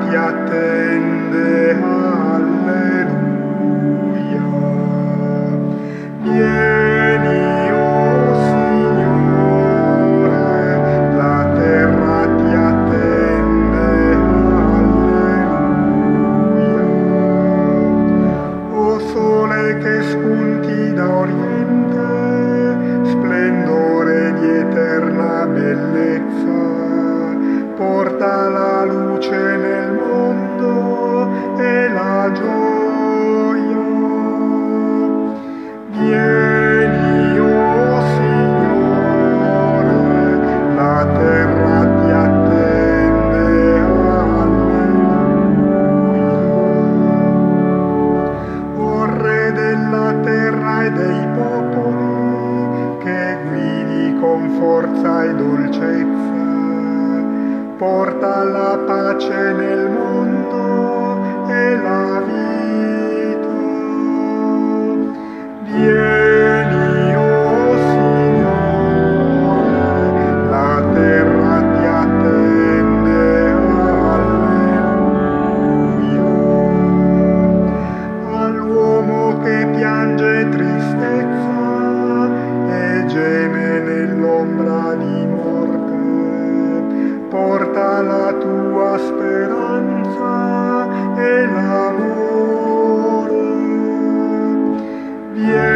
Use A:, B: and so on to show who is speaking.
A: ti attende, alleluia. Vieni, oh Signore, la terra ti attende, alleluia. O sole che spunti da oriente, forza e dolcezza, porta la pace nel mondo e la vita. Yeah.